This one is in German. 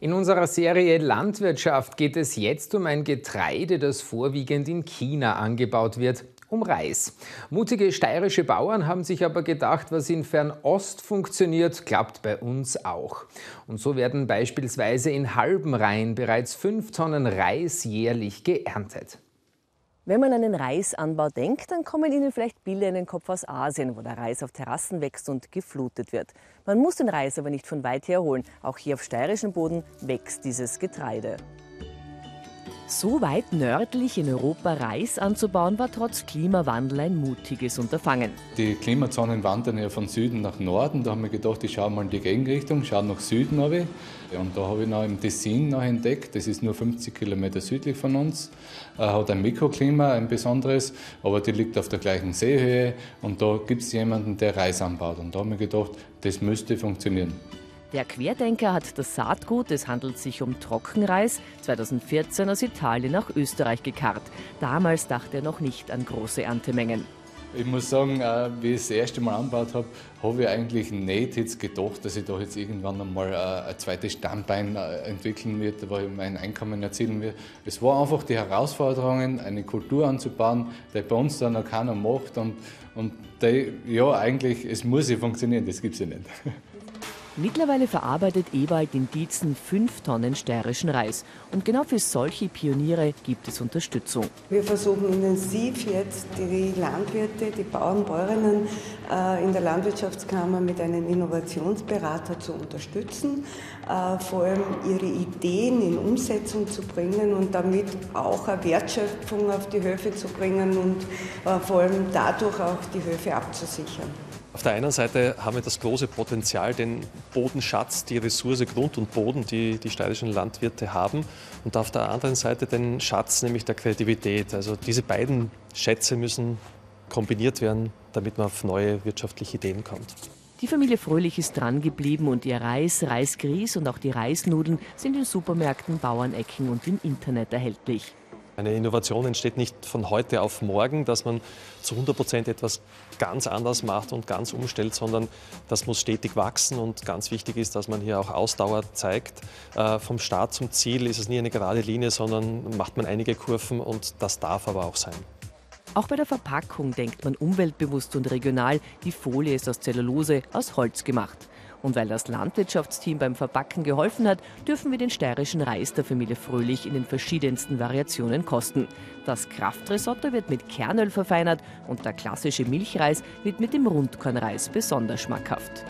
In unserer Serie Landwirtschaft geht es jetzt um ein Getreide, das vorwiegend in China angebaut wird, um Reis. Mutige steirische Bauern haben sich aber gedacht, was in Fernost funktioniert, klappt bei uns auch. Und so werden beispielsweise in Halbenrhein bereits fünf Tonnen Reis jährlich geerntet. Wenn man an den Reisanbau denkt, dann kommen Ihnen vielleicht Bilder in den Kopf aus Asien, wo der Reis auf Terrassen wächst und geflutet wird. Man muss den Reis aber nicht von weit her holen. Auch hier auf steirischem Boden wächst dieses Getreide. So weit nördlich in Europa Reis anzubauen, war trotz Klimawandel ein mutiges Unterfangen. Die Klimazonen wandern ja von Süden nach Norden. Da haben wir gedacht, ich schaue mal in die Gegenrichtung, schaue nach Süden. Habe. Und da habe ich noch im Tessin noch entdeckt, das ist nur 50 Kilometer südlich von uns, äh, hat ein Mikroklima, ein besonderes, aber die liegt auf der gleichen Seehöhe und da gibt es jemanden, der Reis anbaut. Und da habe ich gedacht, das müsste funktionieren. Der Querdenker hat das Saatgut, es handelt sich um Trockenreis, 2014 aus Italien nach Österreich gekarrt. Damals dachte er noch nicht an große Erntemengen. Ich muss sagen, äh, wie ich das erste Mal angebaut habe, habe ich eigentlich nicht jetzt gedacht, dass ich da jetzt irgendwann einmal äh, ein zweites Standbein äh, entwickeln wird, wo ich mein Einkommen erzielen wird. Es war einfach die Herausforderung, eine Kultur anzubauen, die bei uns dann noch keiner macht und, und die, ja eigentlich, es muss ja funktionieren, das gibt es ja nicht. Mittlerweile verarbeitet Ewald in Dietzen fünf Tonnen steirischen Reis. Und genau für solche Pioniere gibt es Unterstützung. Wir versuchen intensiv jetzt die Landwirte, die Bauern, Bäuerinnen äh, in der Landwirtschaftskammer mit einem Innovationsberater zu unterstützen, äh, vor allem ihre Ideen in Umsetzung zu bringen und damit auch eine Wertschöpfung auf die Höfe zu bringen und äh, vor allem dadurch auch die Höfe abzusichern. Auf der einen Seite haben wir das große Potenzial, den Bodenschatz, die Ressource Grund und Boden, die die steirischen Landwirte haben. Und auf der anderen Seite den Schatz, nämlich der Kreativität. Also diese beiden Schätze müssen kombiniert werden, damit man auf neue wirtschaftliche Ideen kommt. Die Familie Fröhlich ist dran geblieben und ihr Reis, Reisgrieß und auch die Reisnudeln sind in Supermärkten, Bauernecken und im Internet erhältlich. Eine Innovation entsteht nicht von heute auf morgen, dass man zu 100 Prozent etwas ganz anders macht und ganz umstellt, sondern das muss stetig wachsen und ganz wichtig ist, dass man hier auch Ausdauer zeigt. Äh, vom Start zum Ziel ist es nie eine gerade Linie, sondern macht man einige Kurven und das darf aber auch sein. Auch bei der Verpackung denkt man umweltbewusst und regional. Die Folie ist aus Zellulose, aus Holz gemacht. Und weil das Landwirtschaftsteam beim Verbacken geholfen hat, dürfen wir den steirischen Reis der Familie Fröhlich in den verschiedensten Variationen kosten. Das Kraftrisotto wird mit Kernöl verfeinert und der klassische Milchreis wird mit dem Rundkornreis besonders schmackhaft.